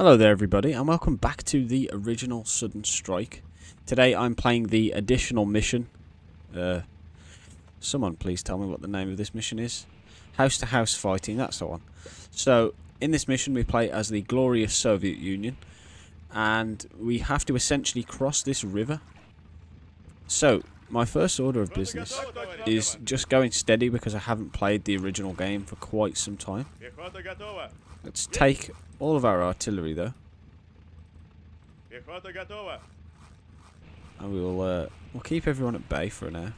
Hello there everybody and welcome back to the original Sudden Strike. Today I'm playing the additional mission. Uh, someone please tell me what the name of this mission is. House to house fighting, that's the one. So in this mission we play as the glorious Soviet Union and we have to essentially cross this river. So my first order of business is just going steady because I haven't played the original game for quite some time. Let's take all of our artillery though, And we will uh, we'll keep everyone at bay for now.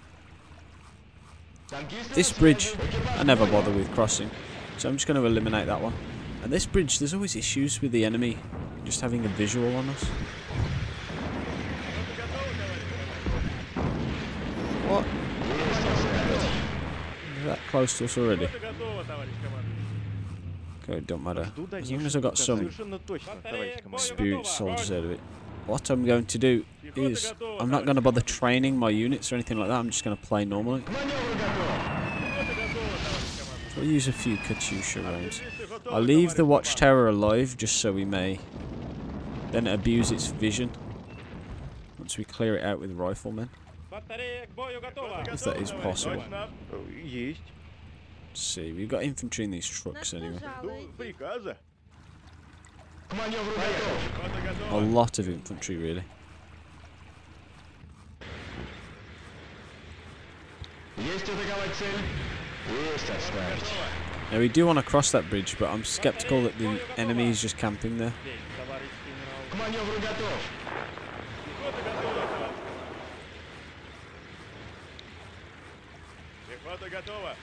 This bridge, I never bother with crossing, so I'm just going to eliminate that one. And this bridge, there's always issues with the enemy just having a visual on us. What? Is that close to us already? Okay, it don't matter. As long as I've got some spirit soldiers out of it. What I'm going to do is, I'm not going to bother training my units or anything like that, I'm just going to play normally. So we'll use a few Katyusha rounds. I'll leave the watchtower alive just so we may then abuse its vision once we clear it out with riflemen. If that is possible see, we've got infantry in these trucks anyway. Жду приказа. К маневру готов. Пехота A готова. lot of infantry really. Есть атаковать цель. Есть оставить. Now we do want to cross that bridge, but I'm skeptical that the enemy is just camping there. Товарищ генерал. К маневру готов. Пехота готова,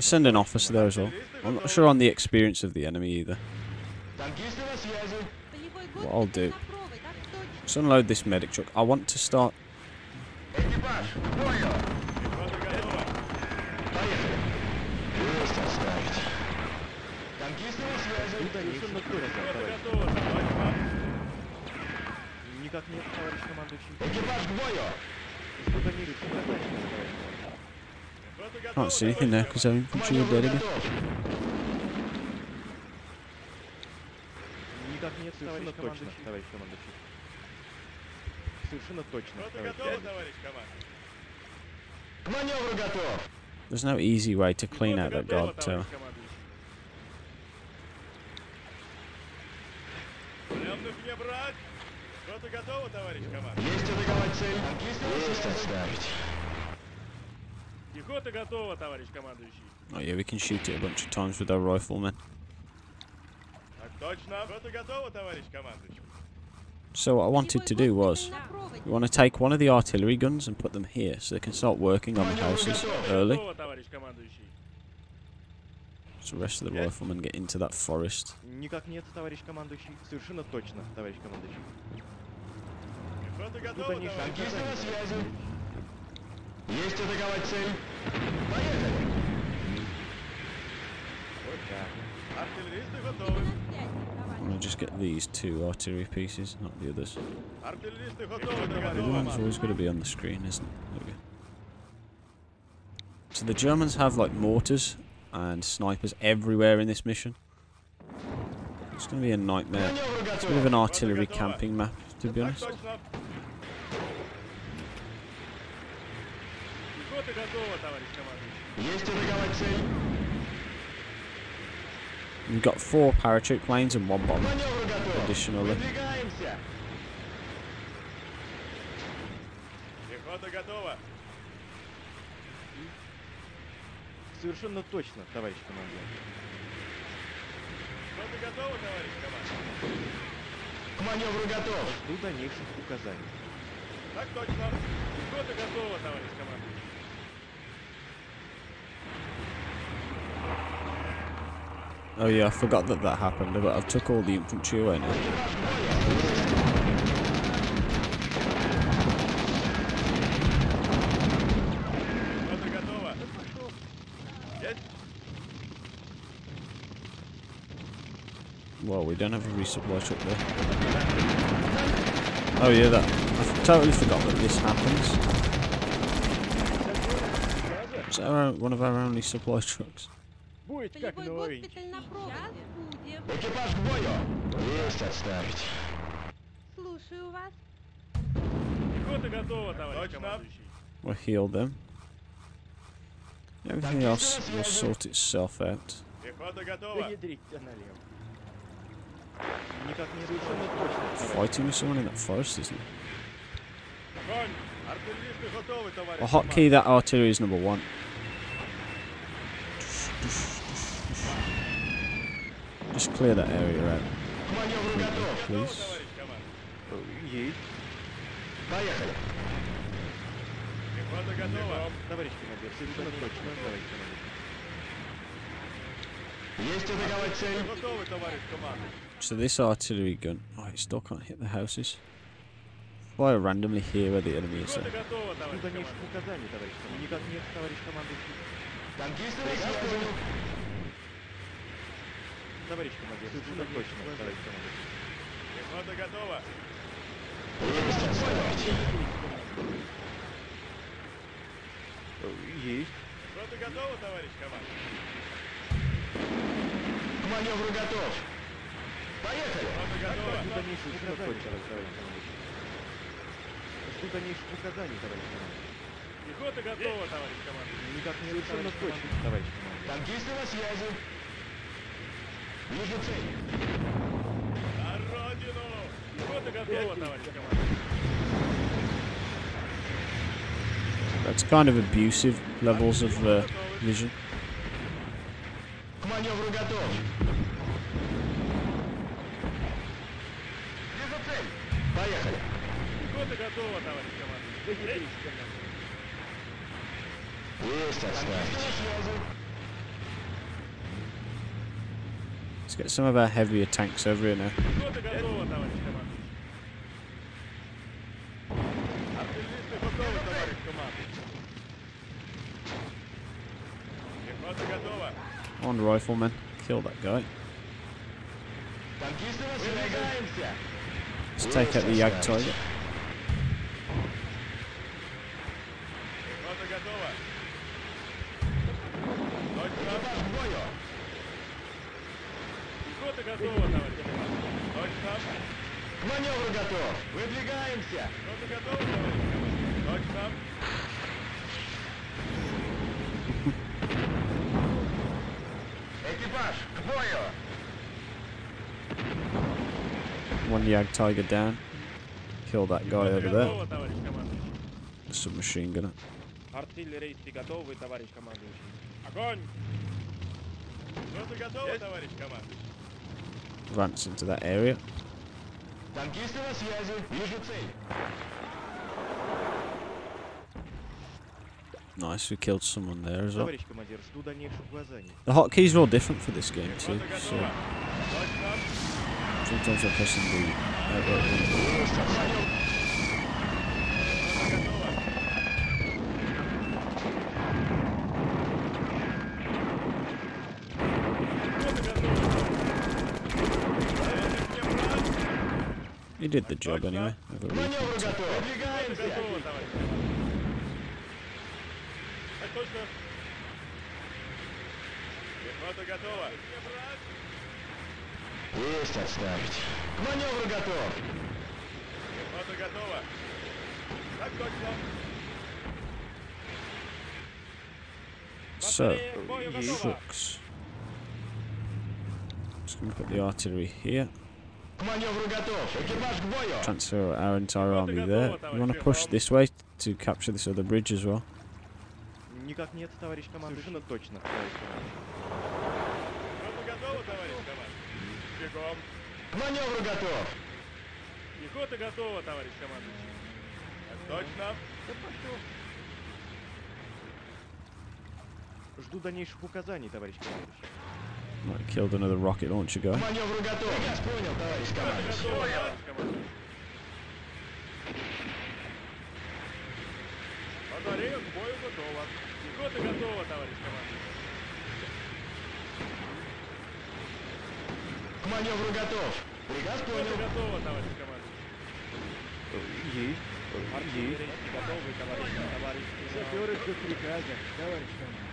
Send an officer there as well. I'm not sure on the experience of the enemy either. What I'll do. Let's unload this medic truck. I want to start. Can't see anything there because our infantry are dead again. Никак нет, совершенно точно, товарищ командующий. Совершенно точно, Пехота товарищ готова, командующий. товарищ командующий. К маневру готов. There's no easy way to clean out that Пехота guard готова, tower. товарищ командующий. Пленных не брать. Пехота готова, товарищ командующий. Есть атаковать цель. Есть отставить. Пехота готова, товарищ командующий. Oh yeah, we can shoot it a bunch of times with our riflemen. Так точно. Пехота готова, товарищ командующий. So what I wanted to do was, we want to take one of the artillery guns and put them here so they can start working on the houses early. Готова, товарищ командующий. So the rest of the riflemen get into that forest. Никак нет, товарищ командующий. Совершенно точно, товарищ командующий. Пехота Жду готова, дальнейших товарищ указаний. на командующий. связи. Есть атаковать цель. Поехали. Артиллеристы готовы. I'm going to just get these two artillery pieces, not the others. Артиллеристы готовы, The other товарищ one's always going to be on the screen, isn't it? There we go. So the Germans have like mortars and snipers everywhere in this mission. It's going to be a nightmare. Маневру It's a bit of an готов. artillery camping map, to be Так honest. Пехота готова, товарищ командующий. Есть атаковать цель. We've got four paratroop planes and one готов. Additionally. Выдвигаемся. Пехота готова. Совершенно точно, товарищ командир. Пехота готова, товарищ командующий. К маневру готов. Жду дальнейших указаний. Так точно. Пехота готова, товарищ командующий. Oh yeah, I forgot that that happened, but I took all the infantry away now. Well, we don't have a resupply truck there. Oh yeah, that I totally forgot that this happens. It's our, one of our only supply trucks Будет как Полевой новенький. госпиталь на проводе. Будем. Экипаж к бою! Есть отставить. Слушаю вас. Пехота готова, товарищ командующий. We'll heal them. Everything else will sort itself out. Пехота готова. ядрить тебя налево. Никак не совершенно точно. Fighting with someone in that forest, isn't it? Огонь! Артиллеристы готовы, товарищ Well, hotkey that artillery is number one. Just clear that area out. Please. So this artillery gun, oh, it still can't hit the houses. Why randomly here where the enemy is there? Товарищ командир, совершенно точно. Товарищ командир. Пехота готова. Есть. Пехота готова, товарищ командующий. К маневру готов. Поехали. Пехота готова. Жду дальнейших указаний, товарищ командир. Жду дальнейших указаний, товарищ командир. Пехота готова, товарищ командующий. Никак не совершенно точно, товарищ командир. Танкисты на связи. Вижу цель. На родину! Пехота готова, товарищ командующий. That's kind of abusive levels of uh, vision. К маневру готов. Вижу цель. Поехали. Пехота готова, товарищ командующий. Есть отставить. get some of our heavier tanks over here now. On rifleman, kill that guy. Let's take out the Yag target. One Yag Tiger down. Kill that guy Пехота over there. готова, товарищ командующий. The submachine gunner. Артиллеристы готовы, товарищ командующий. Огонь! Пехота готова, товарищ командующий. Advance into that area. Танкисты на связи. Вижу цель. Nice, we killed someone there as well. Товарищ командир, жду дальнейших указаний. The hotkeys are all different for this game too. Пехота So готова. Точно. sometimes I'm pressing the outright one. Пехота готова. Пехота готова. Дайте мне брать. He did the job anyway. Have Есть отставить. К маневру готов. Пехота готова. Так точно. So, Батарея к бою готова. trucks. Just gonna put the artillery here. К маневру готов. Экипаж к бою. Transfer our entire army there. You want to push this way to capture this other bridge as well. Никак нет, товарищ командующий. Совершенно точно, товарищ командующий. К маневру готов. Пехота готова, товарищ командующий. Так точно. Жду дальнейших указаний, товарищ командующий. Might have killed another rocket launcher guy. Маневру готов. Приказ понял, товарищ командующий. Готово, товарищ командующий. Батарея к бою готова. Пехота готова, товарищ командующий. К маневру готов. Приказ понял. готова, товарищ командующий. Есть. Есть. Готовы, товарищ, товарищ. Саперы ждут приказа, товарищ командующий.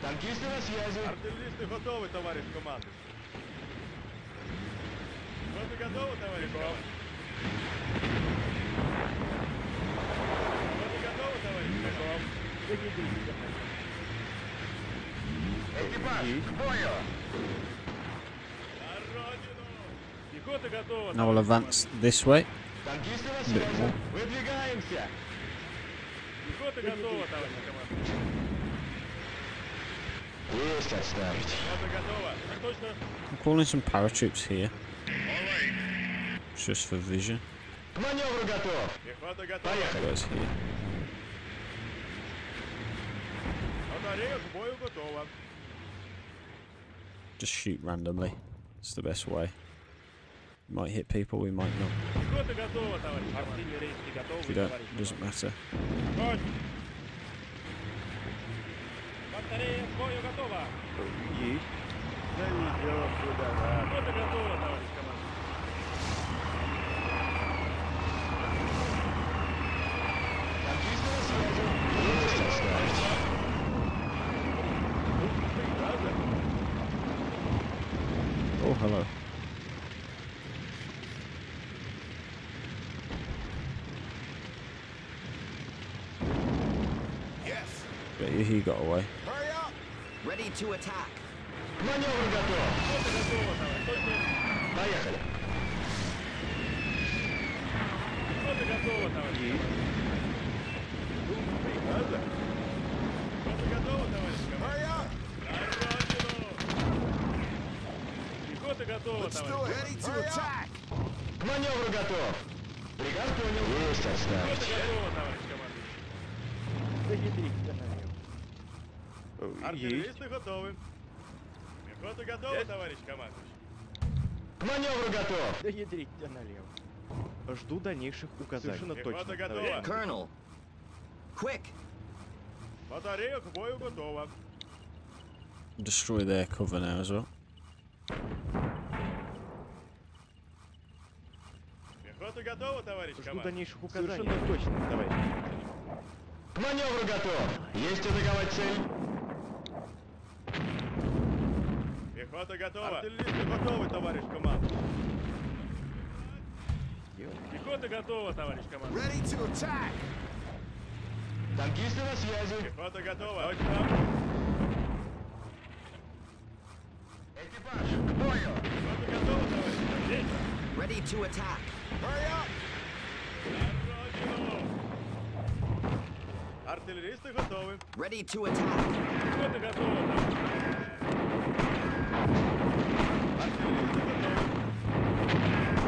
Танкисты на связи. Артиллеристы готовы, товарищ командующий. Пехота готова, товарищ командующий. Пехота готова, товарищ командующий. Экипаж, к Now we'll advance this way. A bit more. I'm calling some paratroops here. Just for vision. Guys here. Just shoot randomly. It's the best way. We might hit people, we might not. If you don't, it doesn't matter. You. he got away. Ready to attack. К маневру готов. Пехота готова, товарищ. Точно. Поехали. Пехота готова, товарищ. Приказа. Артиллеристы готовы. Пехота готова, товарищ командующий. К маневру готов. Да ядрить-то налево. Жду дальнейших указаний. Совершенно Пехота точно. готова. Colonel. Quick. Батарея к бою готова. Destroy their cover now as well. Пехота готова, товарищ Жду дальнейших указаний. Совершенно точно, товарищ. К маневру готов. Есть атаковать цель. Пехота готова. Артиллеристы готовы, товарищ командующий. Пехота готова, товарищ командующий. Танкисты на связи. Пехота готова. Точно. Экипаж, к бою. Пехота готова, товарищ командующий. Ready to attack. На родину! Артиллеристы готовы. Ready to attack. Пехота готова, товарищ Артиллеристы Thank you.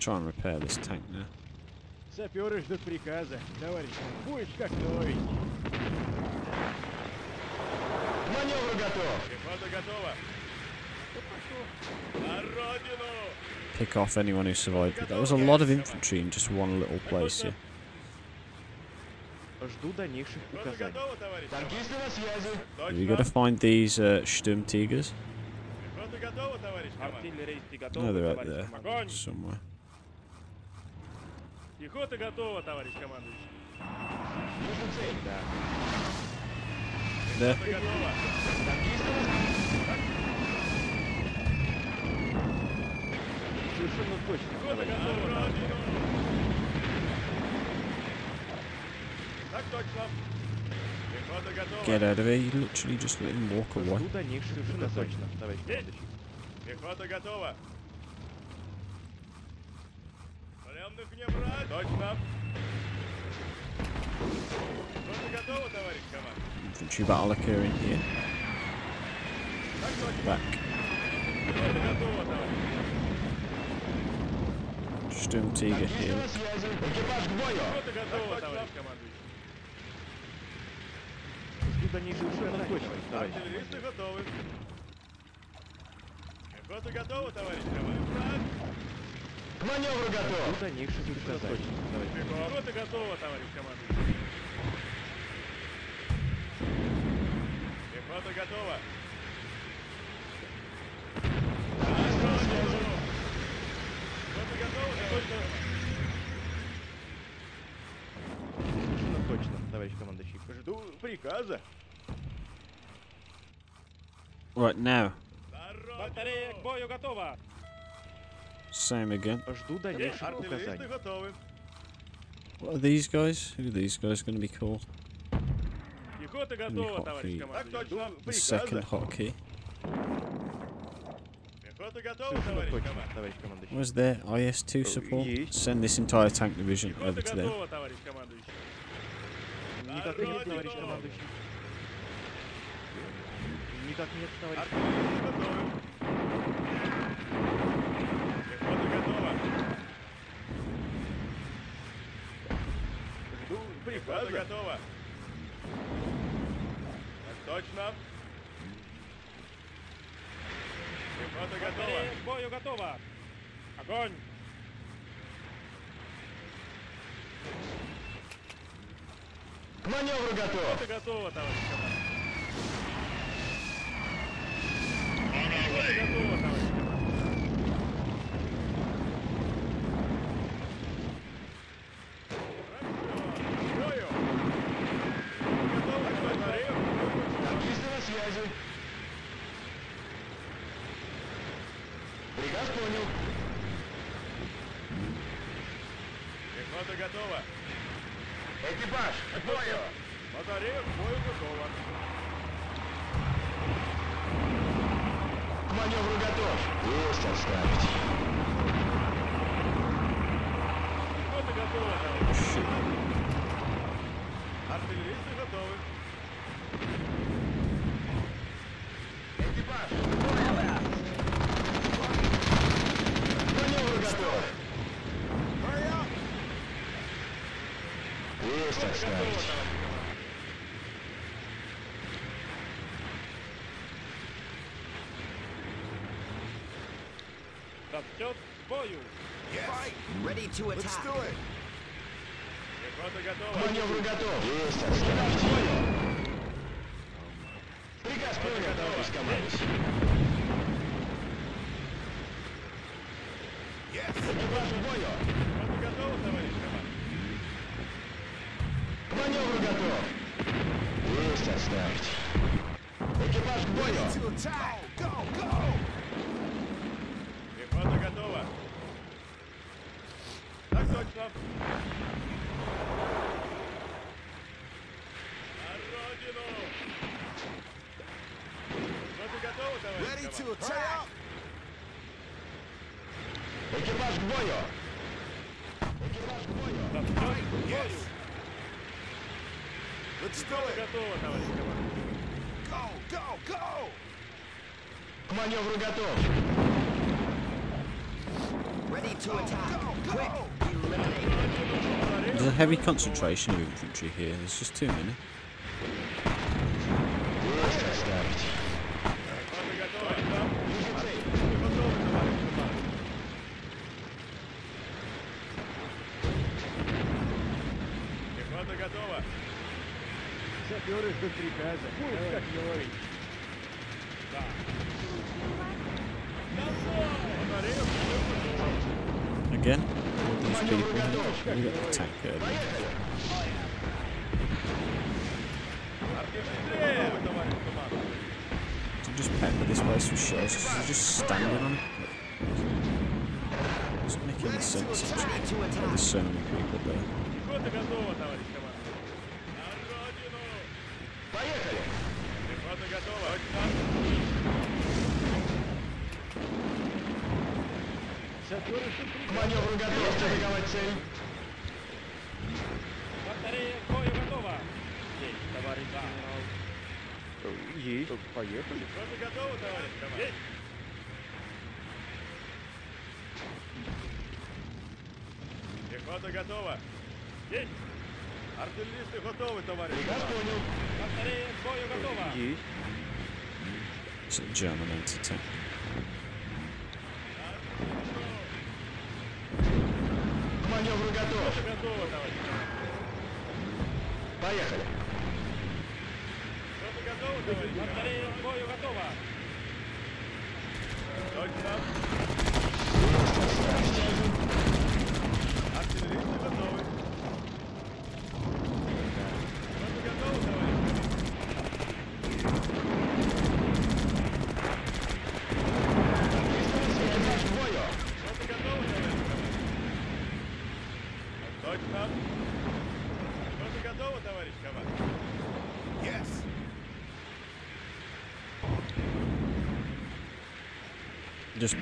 Try and repair this tank now. Саперы ждут приказа. Товарищ, будешь как новенький. К маневру готов. Пехота готова. На родину! Pick off anyone who survived. But that was a lot of infantry in just one little place here. Жду дальнейших Пехота указаний. готова, товарищ Танкисты на связи. We gotta Точно. find these uh, Sturmtigers. Пехота готова, товарищ командующий. Артиллеристы No, готовы, they're out товарищ there командир. Огонь! somewhere. Пехота готова, товарищ командующий. Вижу цель. Да. There. Пехота готова. Танкисты на Совершенно точно, Пехота готова, Так точно. Пехота готова. Get out of here. You literally just let him walk away. Совершенно точно. товарищ командующий. Пехота готова. Пленных не брать. Точно. Infantry battle occurring here. Back. Sturm Tiger here. Артиллеристы готовы. Пехота готова, товарищ командир. Жду дальнейших указаний. Пехота готова, товарищ командующий. Пехота готова. Пехота готова, Совершенно точно, товарищ командующий. Жду приказа. Right now. Батарея к бою готова. Same again. Жду дальнейших Артиллеристы указаний. готовы. What are these guys? Who are these guys going to be called? Пехота hot готова, товарищ key. командир. Так точно. The second hotkey. Пехота готова, Совершенно товарищ точно, командир. товарищ командующий. Where's their IS-2 support? есть. Send this entire tank division over Пехота to them. готова, товарищ командующий. Никак нет, Народу! товарищ командующий. Приказа. Пехота готова. Так точно. Пехота готова. к бою готова. Огонь. К маневру готов. Пехота готова, товарищ командир. Пехота готова, товарищ командир. Бою! Готовы к батарее? на связи. Приказ понял. Пехота готова. Экипаж, к бою. Батарея к бою готова. К маневру готов. Есть оставить. Пехота готова, товарищ. Артиллеристы готовы. Экипаж, к бою. К маневру готов. Готова, оставить. товарищ. Расчет к бою. Ready to attack. Пехота готова. маневру готов. Есть оставить. Приказ понял, товарищ командующий. Пехота готова. Так точно. На родину! Пехота готова, товарищ командир. Экипаж к бою. маневру готов. Ready to attack. Quick. Eliminate. There's a heavy concentration of infantry here. There's just too many. people. We got the tank early. Артиллерия готовы, товарищ командир. To just pepper this place with shells, 'cause they're just standing on it. in the sense that Ready to attack. there's so many people there. Пехота готова, товарищ командир. Есть. Поехали. Пехота готова, товарищ командир. Есть. Пехота готова. Есть. Артиллеристы готовы, товарищ командир. понял. Батарея к бою готова. Есть. It's a German entity. К маневру готов. Готова, товарищ. Поехали. Deutschland.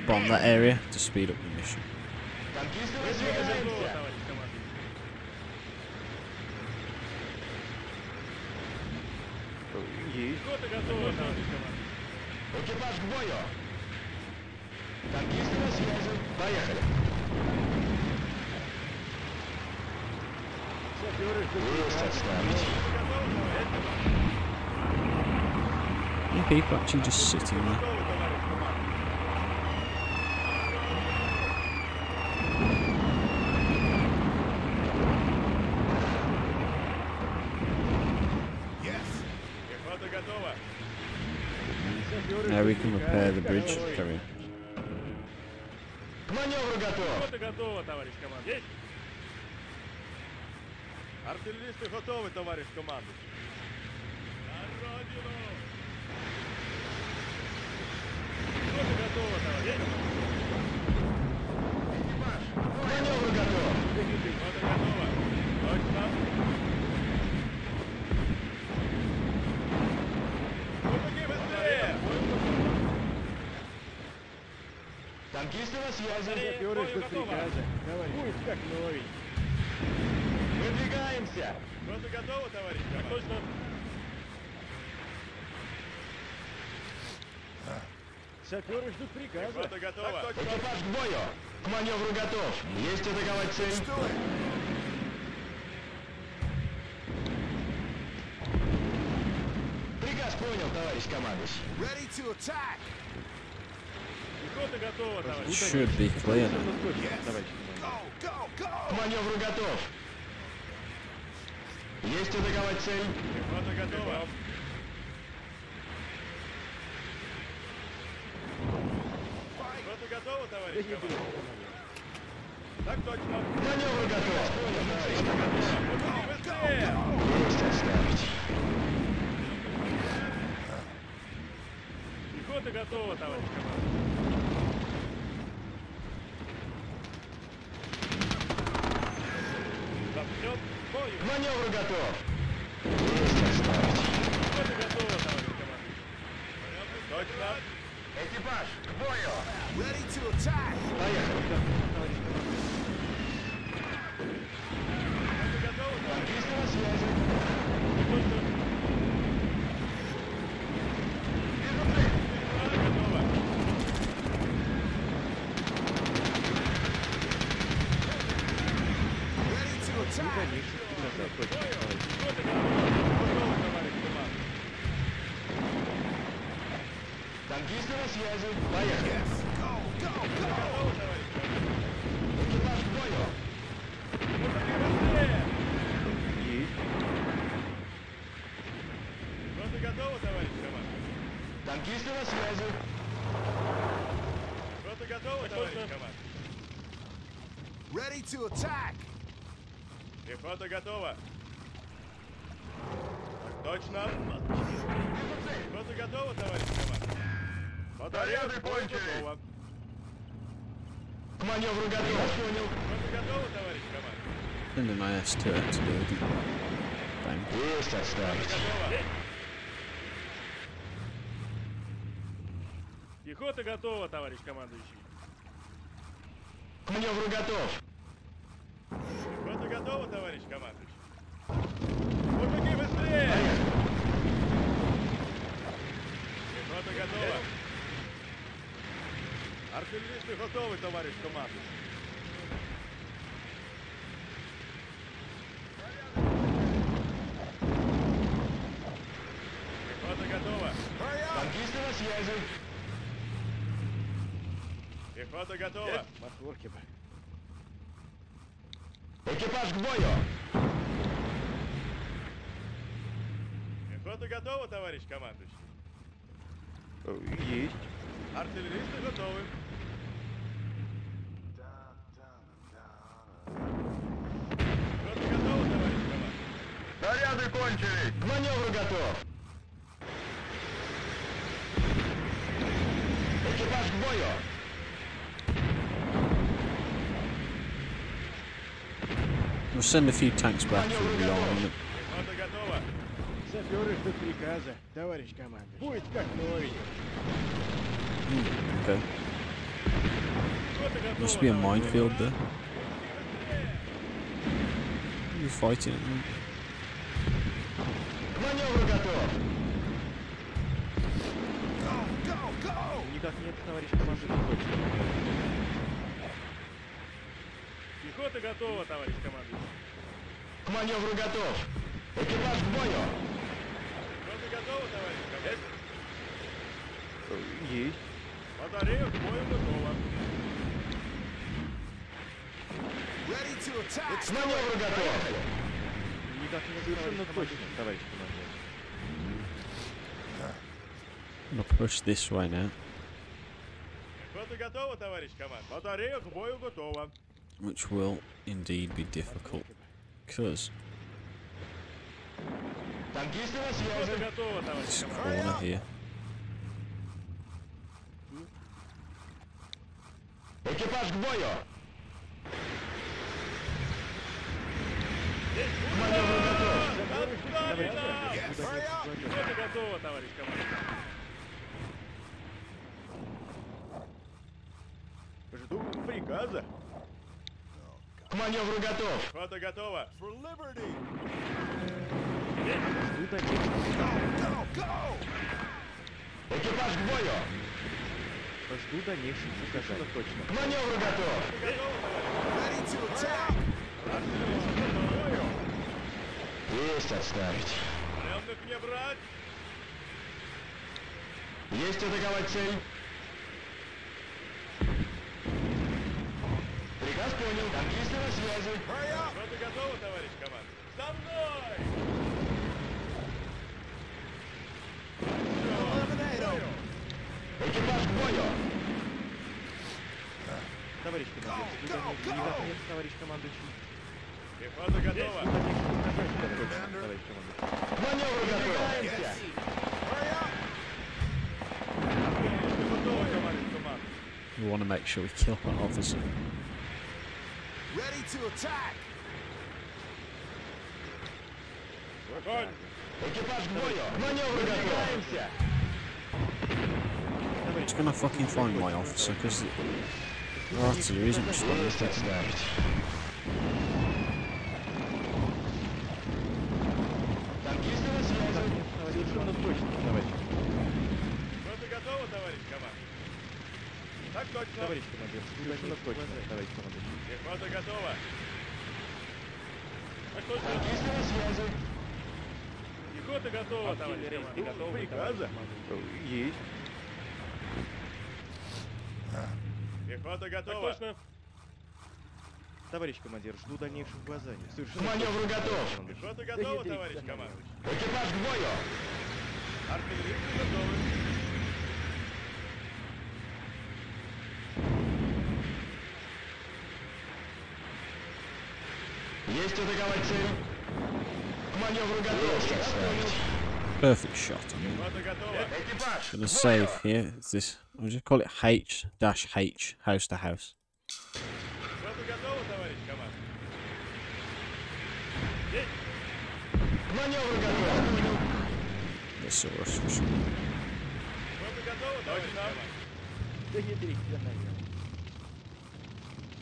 bomb that area to speed up the mission. Танкисты Пехота готова, выдвигаемся. товарищ командир. Есть. Пехота готова, товарищ командир. Экипаж к бою. Танкисты на связи. Поехали. Саперы ждут Есть приказа. отставить. Готова, товарищ Are people actually just sitting there? On. К маневру готов. Пехота готова, товарищ командир. Есть. Артиллеристы готовы, товарищ командир. На родину. Пехота готова, товарищ. Есть. К маневру готов. Пехота готова. Точно. Мужики, быстрее! Танкисты на связи. Ждут Готова. приказа. Товарищ, пусть как новенький. Выдвигаемся. Пехота готова, товарищ командир. Точно. Саперы ждут приказа. Пехота готова. Так точно. Экипаж к бою. К маневру готов. Есть атаковать цель. Приказ понял, товарищ командующий. Ready to attack. Пехота готова, товарищ. Should be clear now. Товарищ командир. Go, go, К go. маневру готов. Есть атаковать цель. Пехота готова. Пехота готова, товарищ. Так точно. К маневру готов. Есть отставить. Пехота готова, товарищ командир. Запнет бою. К маневру готов. Есть отставить. Пехота готова, товарищ командир. Точно. Экипаж, к бою. Ready to attack. Поехали. Пехота готова, товарищ. Танкисты на связи. Точно. Пехота готова. Ready to attack. Назад, точно, товарищ. Пехота готова, товарищ командир. Танкисты на связи. Поехали. Yes. Go, go, go. Экипаж к бою. Есть. Пехота готова, товарищ командир. Танкисты на связи. Пехота готова, товарищ командир. Ready to attack. Пехота готова. Так точно. Пехота готова, товарищ командир. Бою кончились. готова. К маневру готов. Понял. Рота готова, товарищ командующий? Sending IS to do it. Bang. Есть отставить. Готова. Пехота готова, товарищ командующий. К маневру готов. Пехота готова, товарищ командующий. Мужики, быстрее! Пехота готова. Артиллеристы готовы, товарищ командующий. Пехота готова. Танкисты на связи. Пехота готова. Махорки бы. Экипаж к бою. Пехота готова, товарищ командующий. Есть. Артиллеристы готовы. Заряды кончились. К маневру готов. Экипаж к бою. We'll send a few tanks back for the rearmament. Пехота готова. Саперы ждут приказа, товарищ командующий. Будет как новенький. Okay. Пехота готова. Must be a товарищ minefield there. You fighting it? man? К маневру готов. Go, go, go! Никак нет, товарищ точно. Пехота готова, товарищ командующий. К маневру готов. Экипаж к бою. Пехота готова, товарищ командующий. Э, Есть. Батарея к бою готова. Ready to attack! К маневру готов. Никак нет, совершенно точно, товарищ командующий. I'm gonna push this way now, Пехота готова, товарищ командующий. Батарея к бою готова. which will indeed be difficult. Because Танкисты на Пехота связи. готова, товарищ this командующий. corner here. Экипаж к бою. К маневру готов. Отставить! Yes, hurry up! Пехота готова, товарищ командующий. Жду приказа. К маневру готов. Go, go! Экипаж к бою. Жду дальнейших указаний. точно. К маневру готов. Attack! Есть отставить. Пленных не брать. Есть атаковать цель. Приказ понял. Танкисты на связи. Hurry up! Пехота готова, товарищ командующий. За мной! Экипаж к бою. Товарищ нет, товарищ командующий. Пехота готова. Дальнейших указаний, точно, товарищ командующий. К маневру готов. Yes! Hurry up! Артиллеристы готовы, товарищ командующий. We want to make sure we kill that officer. Ready to attack! Выходим. Экипаж к бою. К маневру готов. It's gonna fucking find my officer because our artillery isn't responding. Так точно. Товарищ командир, совершенно точно, товарищ командующий. Пехота готова. Так точно. Танкисты на связи. Пехота готова, товарищ командующий. готовы, Приказа. Есть. Пехота готова. Так точно. Товарищ командир, жду дальнейших указаний. Совершенно маневру точно, готов. командир. Пехота готова, товарищ командующий. Экипаж к бою. Артиллеристы готовы. Есть атаковать цель. К маневру готов. Есть отставить. Perfect shot. I mean, Пехота готова. Экипаж. gonna save here. It's this. I'll just call it H dash H house to house. Пехота готова,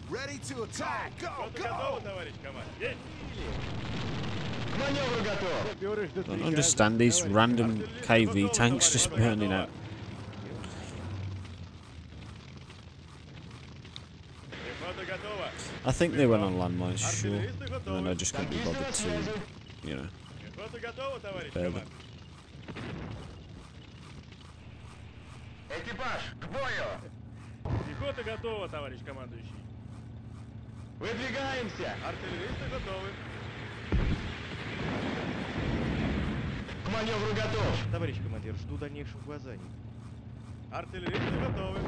Ready to attack. Go, Пехота готова, go. товарищ командир? Есть! К маневру готов. Саперы ждут I don't приказа. understand these Товарищ random KV tanks just burning out. Пехота готова! I think they went on landmines, sure. Артиллеристы And готовы! then I just couldn't be Танкисты на bothered to, связи. you know. Пехота готова, товарищ Федор. командир? Экипаж, к бою. Пехота готова, товарищ командующий. Выдвигаемся. Артиллеристы готовы. К маневру готов. Товарищ командир, жду дальнейших указаний. Артиллеристы готовы.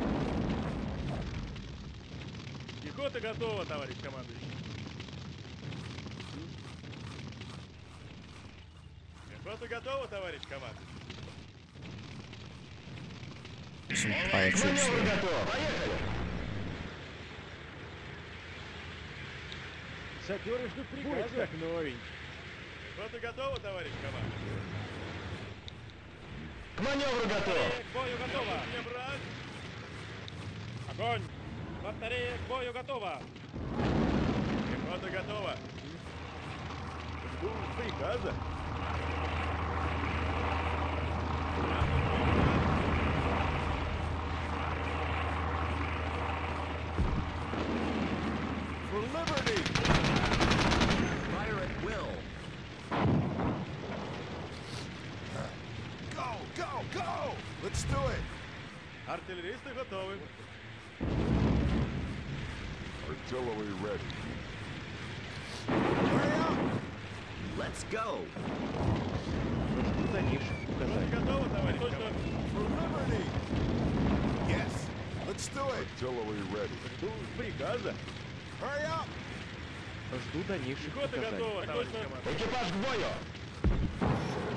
Пехота готова, товарищ командующий. Пехота готова, товарищ командующий. Маневру there. готов. Поехали. Саперы ждут приказа. как новенький. Пехота готова, товарищ командующий. К маневру готов. К бою готова. Не брать. Огонь. Батарея к бою готова. Пехота готова. Жду приказа. For liberty. Fire at will. Go, go, go. Let's do it. Артиллеристы готовы. Artillery ready. Hurry up. Let's go. Готово, товарищ. Yes. Let's do it. Artillery ready. Жду приказа. Hurry up. Жду дальнейших Пехота указаний. готова, товарищ. Экипаж к бою.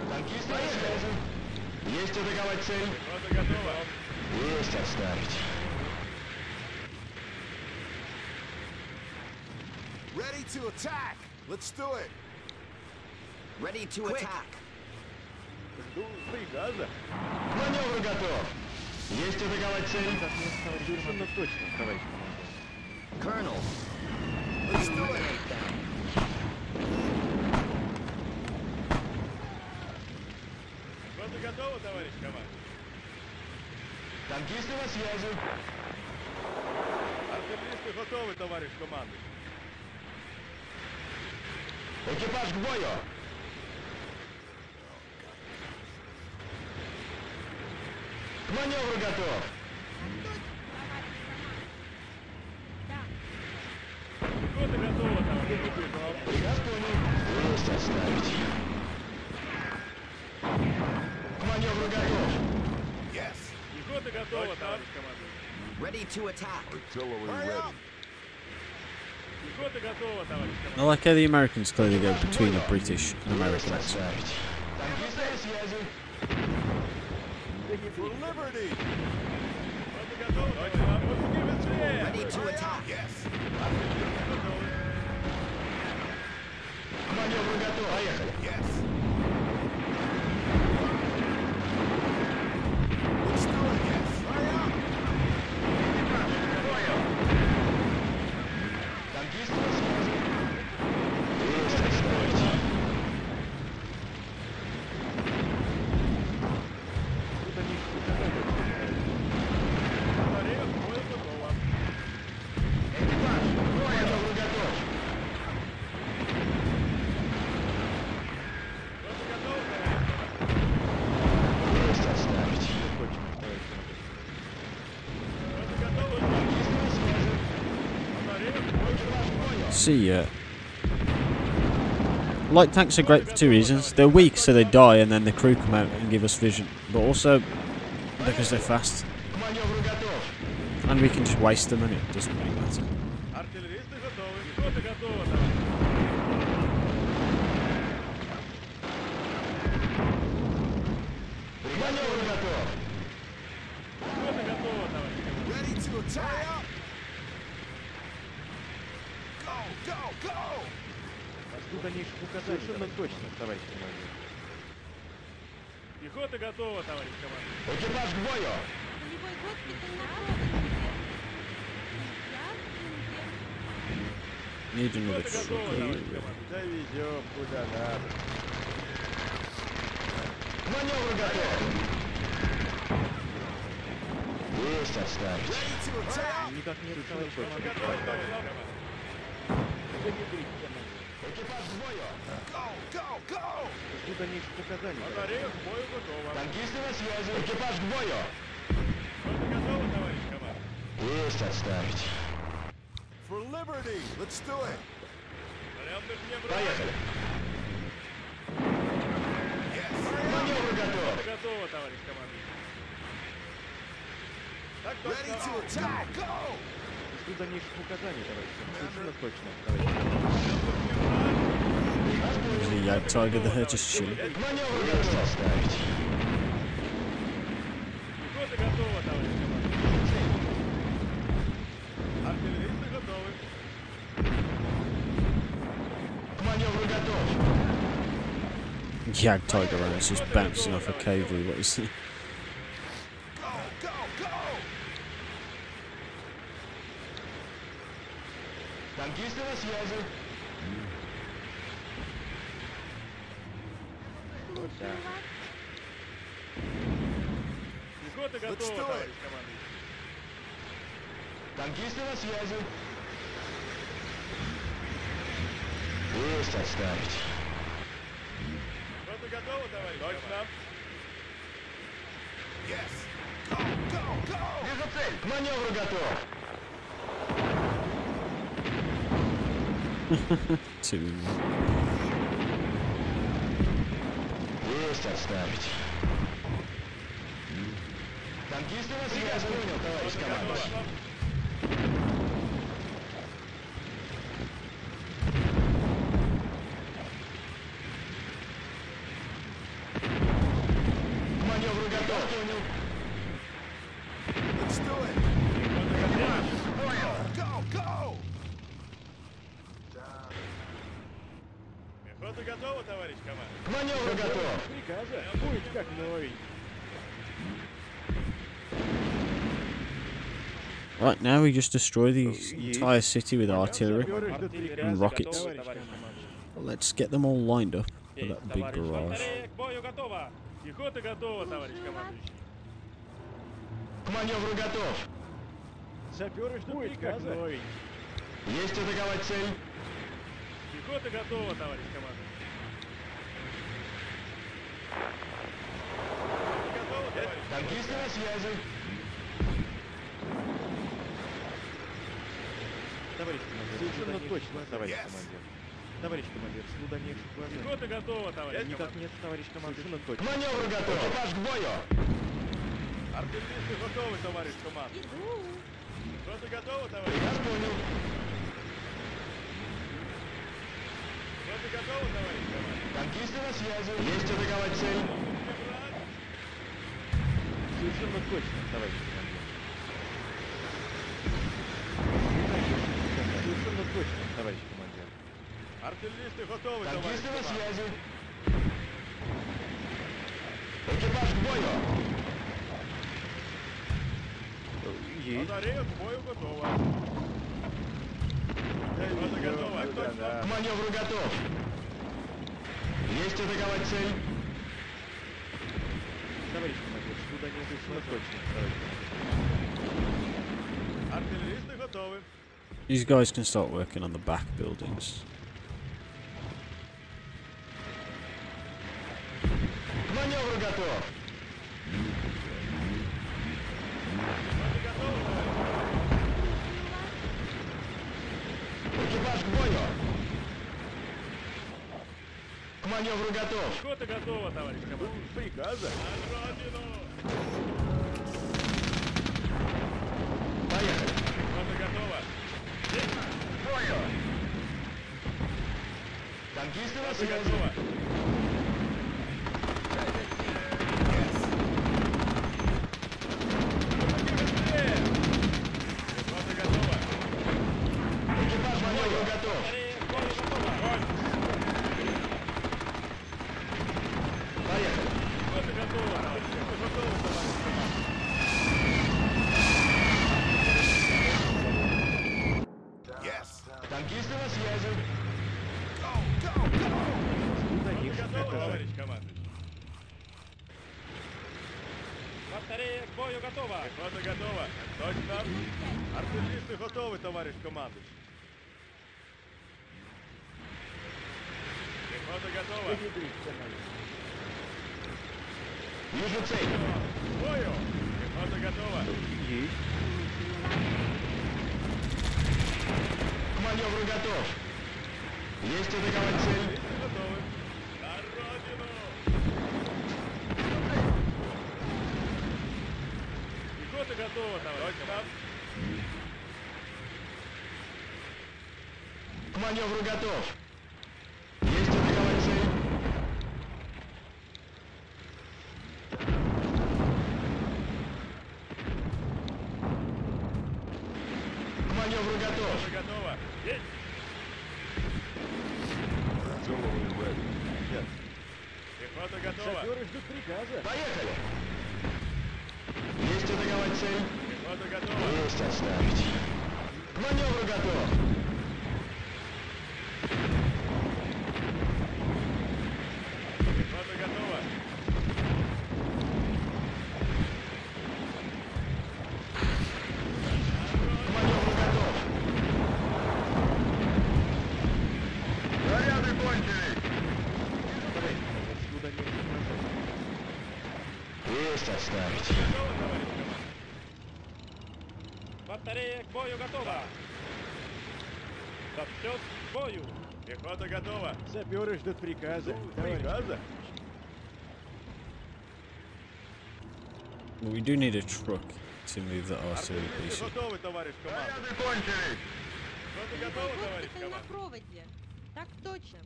Танкисты на связи. Есть атаковать цель. Есть отставить. to attack. Let's do it. Ready to attack. Жду приказа. К маневру готов. Есть атаковать цель. Совершенно точно, товарищ командир. Colonel. Let's do it. Eliminate them. Пехота готова, товарищ командующий. Танкисты на связи. Артиллеристы готовы, товарищ командующий. Экипаж к бою. К маневру готов. Пехота готова, товарищ командующий. Приказ понял. Есть отставить. К маневру готов. Yes. Пехота готова, товарищ командующий. Ready to attack. Artillery ready. I like how the Americans clearly go between the British and American accent. Ready to attack. Yes. Yes. see yet. Light tanks are great for two reasons. They're weak, so they die, and then the crew come out and give us vision. But also, because they're fast. And we can just waste them, and it doesn't really matter. Ready to! Дальнейших указаний. Совершенно точно, товарищ командир. Пехота готова, товарищ командир. Экипаж к бою! Полевой госпиталь на готова, товарищ командир. Довезем куда надо. Маневр готов! Есть attack. Никак товарищ командир. Готова, товарищ командир. Экипаж бою! Go, go, go. Жду дальнейших указаний. Батарея к бою готова. Танкисты на связи! Экипаж к бою! Пехота готова, товарищ командир. Есть отставить. For liberty. Let's do it. Поехали! Yes. Маневр готов! Пехота готова, товарищ командир. Так Ready точно. to attack. Go. Жду дальнейших указаний, товарищ. Совершенно точно, товарищ Usually я the head is chill. Yag Tiger Runner is just bouncing off a cable, what is he? Two. Есть отставить. Танкисты на связи! Понял, товарищ командир. now, we just destroy the entire city with artillery. Саперы ждут приказа. rockets. Товарищ командир. Well, let's get them all lined up for Есть, that big товарищ. barrage. Батарея к бою готова. Пехота готова, товарищ Слушаю вас. командующий. К маневру готов! Саперы ждут Будет как приказа. новенький. Есть атаковать цель! Пехота готова, товарищ командующий. Пехота готова, товарищ. Танкисты на связи! Товарищ командир. Совершенно точно, товарищ Yes. командир. Товарищ командир, жду дальнейших указаний. Пехота готова, товарищ Никак командующий. нет, товарищ командир. Совершенно точно. маневру готов! Экипаж к бою! Артиллеристы готовы, товарищ командующий. Иду. Пехота готова, товарищ. Я понял. Пехота готова, товарищ командующий. Танкисты на связи! Есть атаковать цель! Совершенно точно, товарищ командир. Совершенно точно, товарищ командир. Артиллеристы готовы, товарищ Танкисты на командующий. связи! Экипаж к бою! Есть. Батарея к бою готова. Пехота готова. Куда Точно. надо. К маневру готов! Есть атаковать цель! Товарищ командир, жду дальнейших совершенно точно, товарищ командир. Артиллеристы готовы. These guys can start working on the back buildings. К маневру готов! Экипаж к бою! К маневру готов! Пехота готова, товарищ командующий. Приказа. Танкисты на Пехота связи! готова. Быстрее. Пехота готова. Экипаж к маневру готов! Батарея к бою готова. Огонь. связи. Откуда Пехота них готова, приказать? товарищ командующий. Батарея к бою готова. Пехота готова. Точно. Артиллеристы готовы, товарищ командующий. Пехота готова. Вижу цель. Бою. Пехота готова. Есть. К маневру готов. Есть атаковать цель. Артиллеристы готовы. На родину. Пехота готова, товарищ. К маневру готов. Есть атаковать цель. К маневру готов. Пехота готова. Есть. Пехота готова. Саперы ждут приказа. Поехали. Есть атаковать цель. Пехота готова. Есть оставить. К маневру готов. Пехота готова. К маневру готов. Заряды кончились. Отсюда не приказать. Есть оставить. Готова, товарищ командир. Батарея к бою готова. Зачет к бою. Пехота готова. Саперы ждут приказа. Приказа? We do need a truck to move the artillery piece. готовы, товарищ командир. Заряды кончились. Пехота Боевой готова, товарищ госпиталь на командир. проводе. Так точно.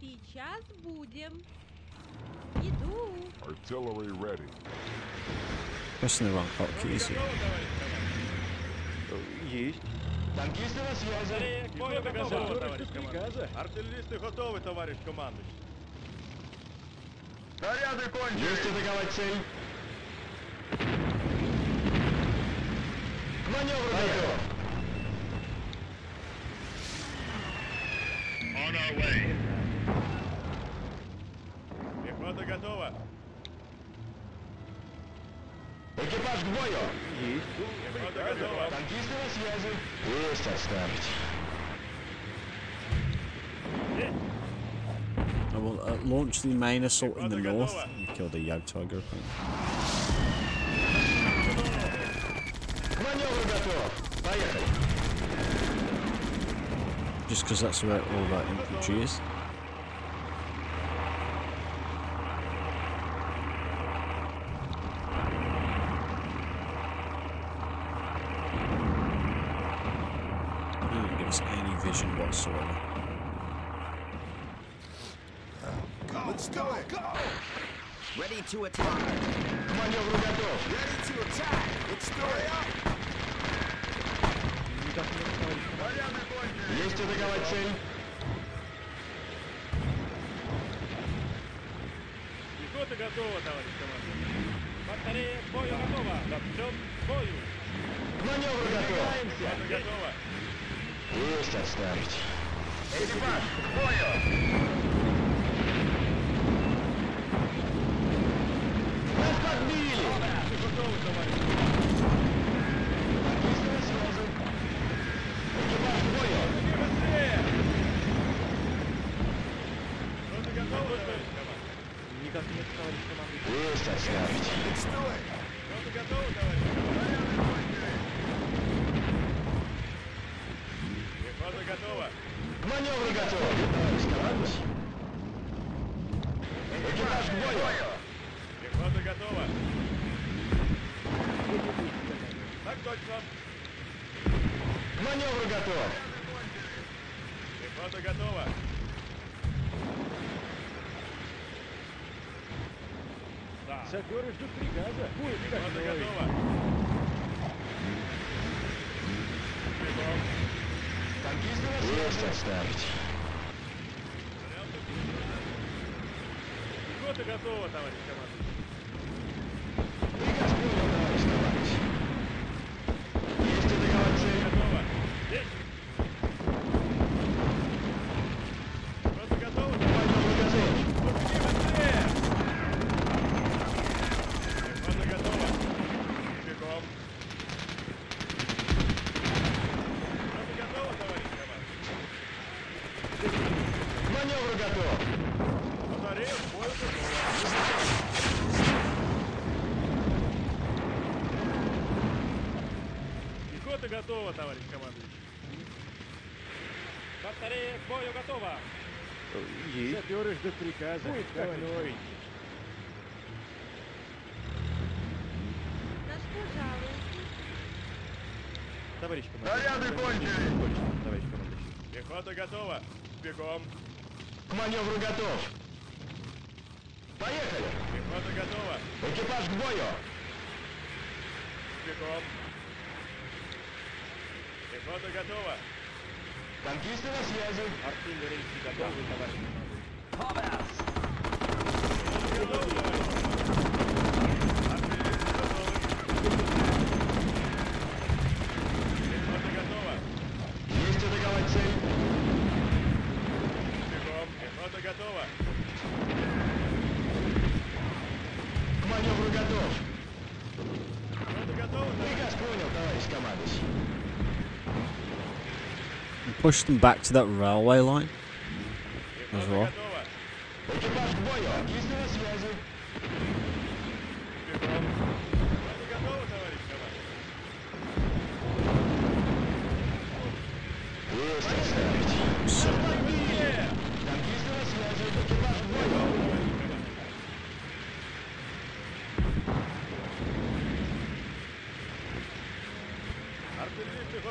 Сейчас будем. Иду. Artillery ready. Pressing the wrong hotkeys here. Командир. Есть. Танкисты на связи. Бою готова. товарищ приказа. Артиллеристы готовы, товарищ командующий. Заряды кончились. Есть атаковать цель. К маневру готов. On our way. Пехота готова. Экипаж к бою. Есть. Пехота готова. Танкисты на связи. Есть оставить. I will uh, launch the main assault in the north and kill the Yag Tiger opponent. К маневру готов. Поехали. Just because that's where all that infantry is. To attack. Саперы ждут приказа. Будет как готова. Танкисты на. Есть оставить. Пехота готова, товарищ командир. Приказ понял, товарищ товарищ. Есть атаковать цель. Готова. Есть. готов. Батарея к бою готова. Пехота готова, товарищ командующий. Батарея к бою готова. Есть. Саперы ждут приказа. Будет как новенький. На что жалуетесь? Товарищ командующий. Заряды кончились. Товарищ командующий. Пехота готова. Бегом. К маневру готов. Поехали. Пехота готова. Экипаж к бою. Бегом. Пехота готова. Танкисты на связи. Артиллерийцы готовы, товарищ and push them back to that railway line as well. So.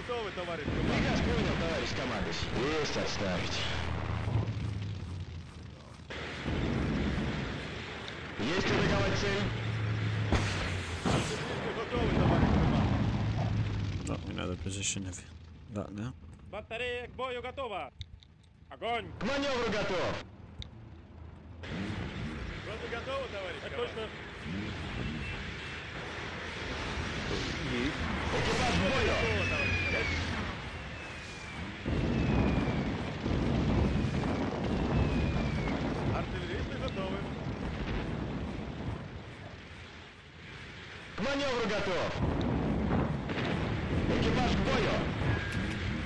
Готовы, товарищ командир. Приказ понял, товарищ командующий. Есть отставить. Есть атаковать цель. Готовы, товарищ командир. Know the position of that now. Батарея к бою готова. Огонь. К маневру готов. Пехота готова, товарищ Так точно. Экипаж к бою. Готова, товарищ командир. Артиллеристы готовы. К маневру готов. Экипаж к бою.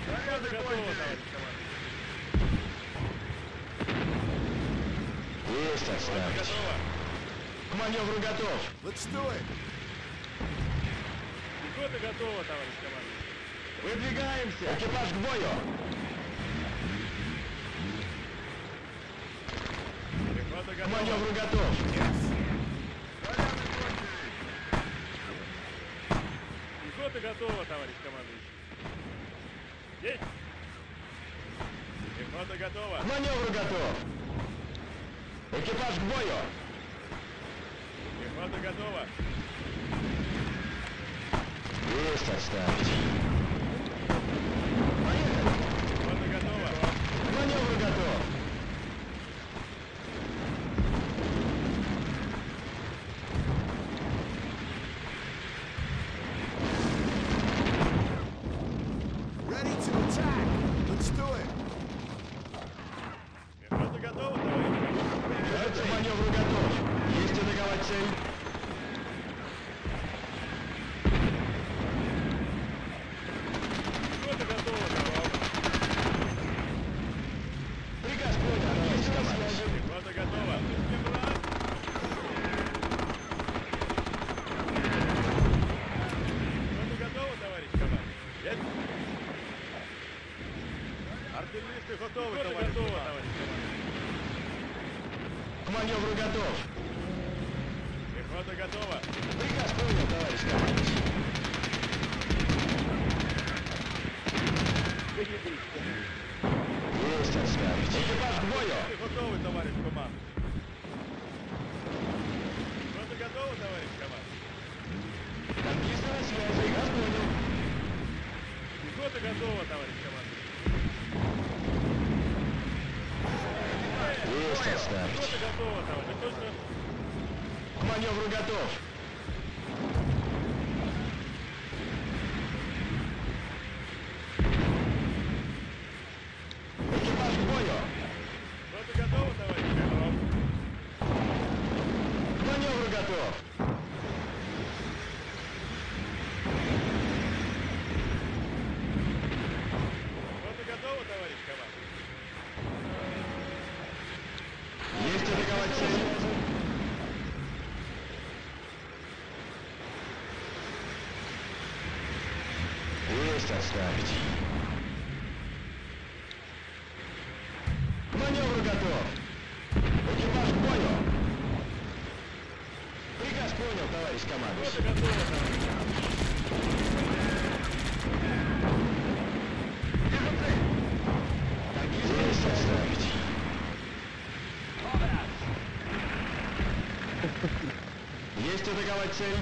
Пехота готова, товарищ командир. Есть отставить. Готова. К маневру готов. Let's do it. Пехота готова, товарищ командир. Выдвигаемся. Экипаж к бою. Маневру готов. Пехота готова, товарищ командующий. Есть. Пехота готова. Маневру готов. Экипаж к бою. Пехота готова. Есть отставить. Пехота готова. К маневру готов. Ready to attack. Let's do it. Пехота готова, товарищ командующий. Кажется, к маневру готов. Есть атаковать цель. Пехота готова, товарищ. Приказ понял. Есть на связи. Пехота готова. Пехота готова, товарищ командир? Есть. Артиллеристы готовы, товарищ готова, товарищ командир. К маневру готов. Пехота готова. Приказ понял, товарищ командующий. Есть отставить. Экипаж к бою. Ты готовы, товарищ командир? Пехота готова, товарищ командир? Танкисты на связи. Приказ понял. Пехота готова, товарищ командир. Есть отставить. Пехота готова, товарищ. Точно. К маневру готов. Экипаж к бою. Пехота готова, товарищ командир? К маневру готов. Пехота готова, товарищ командир? цель. Есть оставить. К маневру готов. Экипаж к бою. Приказ понял, товарищ командующий. Есть оставить. Есть атаковать цель.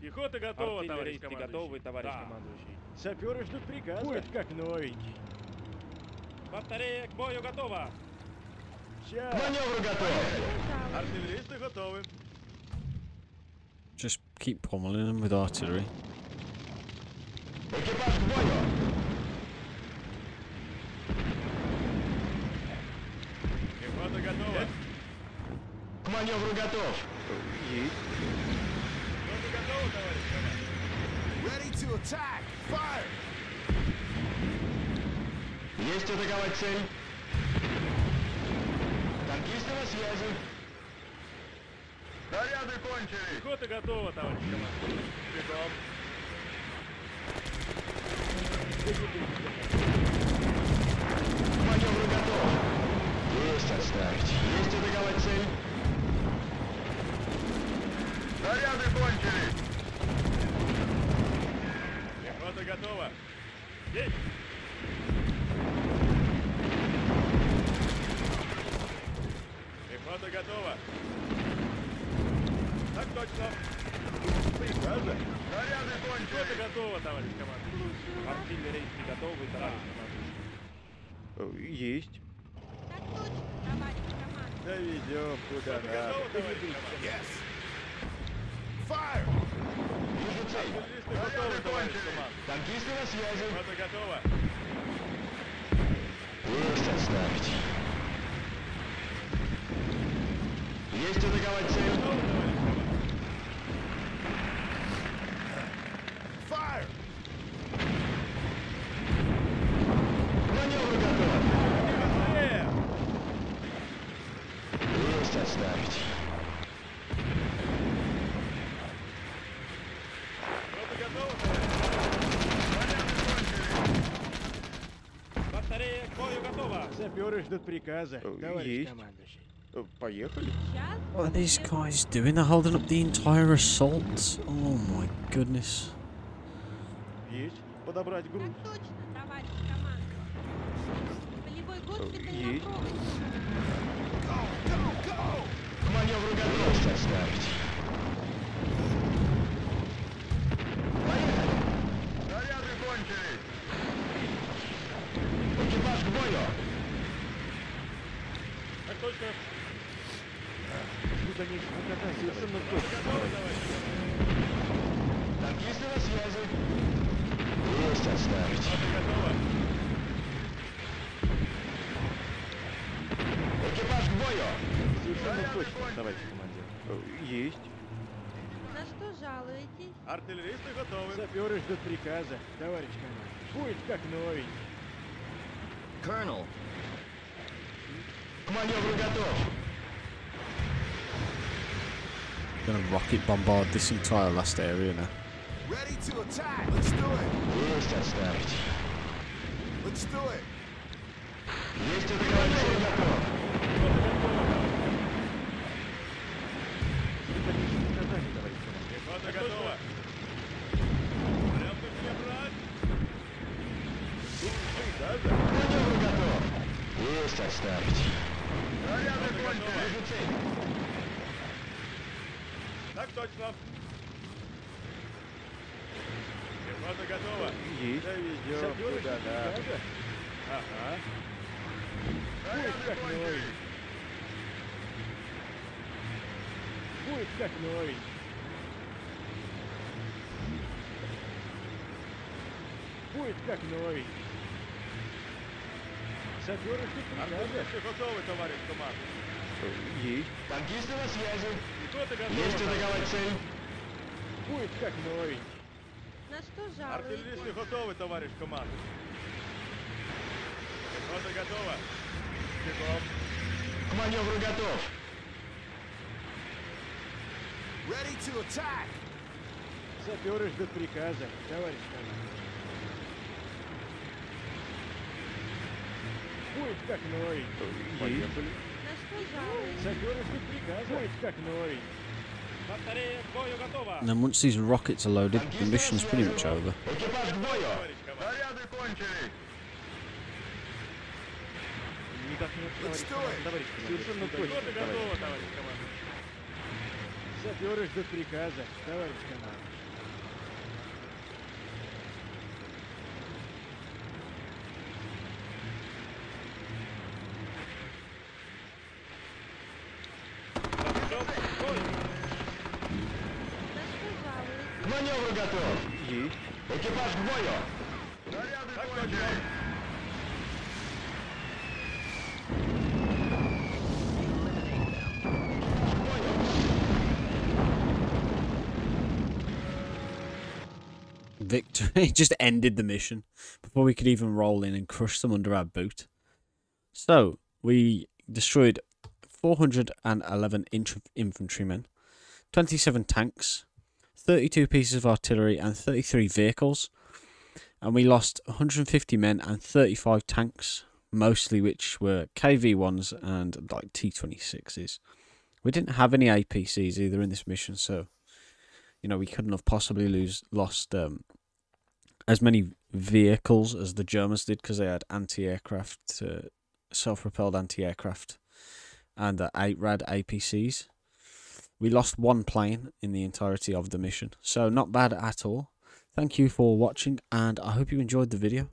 Пехота готова, товарищ командующий. готовы, товарищ Да. командующий. Саперы ждут приказа. Будет как новенький. Батарея к бою готова. Сейчас. маневру готов. Артиллеристы готовы. Just keep pummeling them with artillery. Экипаж к бою. Готова. К маневру готов. Есть. Пехота готова, товарищ командующий. Ready to attack. Fire. Есть атаковать цель. Танкисты на связи. Заряды кончились. Пехота готова, товарищ командующий. Бегом. К маневру готов. Есть отставить. Есть атаковать цель. Заряды кончились. Пехота готова. Есть. Пехота готова. Так точно. Приказа. Заряды кончились. готова, товарищ командующий. Артиллеристы готовы, товарищ командующий. Есть. Так точно, товарищ командующий. Доведем куда надо. готова, товарищ командующий. Yes. Fire. Вижу цель. Артиллеристы готовы, товарищ командующий. Танкисты на связи. Пехота готова. Есть отставить. Есть атаковать цель. ждут приказа. Товарищ Есть. командующий. Э, Поехали. Сейчас What are these будем. guys doing? They're holding up the entire assault. Oh my goodness. Есть. Подобрать груз. Так точно, товарищ командующий. Полевой госпиталь Есть. на проводе. Go. Go. Go. К маневру готов. Есть отставить. Поехали. Заряды кончились. Экипаж к бою. Так точно. Жду дальнейших указаний. Совершенно точно. Готовы, товарищ Танкисты на связи. Есть отставить. Готова. Экипаж к бою. Совершенно точно, товарищ командир. Э, Есть. На что жалуетесь? Артиллеристы готовы. Саперы ждут приказа. Товарищ командующий. Будет как новенький. Colonel, К маневру готов. Gonna rocket bombard this entire last area now. Ready to attack. Let's do it. Есть отставить. Let's do it. Есть атаковать Новенький. Будет как новенький. Саперы. Артиллеристы готовы, товарищ командир. Э, Есть. Танкисты на связи. Пехота готова. Есть атаковать цель. Будет как новенький. На что Артиллеристы жалуетесь? готовы, товарищ командир. Рота готова. Бегом. К маневру готов. Ready to attack. Саперы ждут приказа, товарищ командир. Будет как новенький. Поехали. На что жалуетесь? Саперы ждут приказа. Будет как новенький. Батарея к бою готова. And then once these rockets are loaded, the mission's pretty much over. Экипаж к бою. Товарищ командир. Заряды кончились. Никак нет, Let's товарищ do командир. it. Саперы ждут приказа, товарищ командир. Маневру готов. Есть. Экипаж к бою. Victory just ended the mission before we could even roll in and crush them under our boot. So we destroyed 411 infantrymen, 27 tanks, 32 pieces of artillery, and 33 vehicles. And we lost 150 men and 35 tanks, mostly which were KV1s and like T26s. We didn't have any APCs either in this mission, so you know we couldn't have possibly lose lost um, as many vehicles as the Germans did because they had anti-aircraft, uh, self-propelled anti-aircraft, and uh, eight rad APCs. We lost one plane in the entirety of the mission, so not bad at all. Thank you for watching, and I hope you enjoyed the video.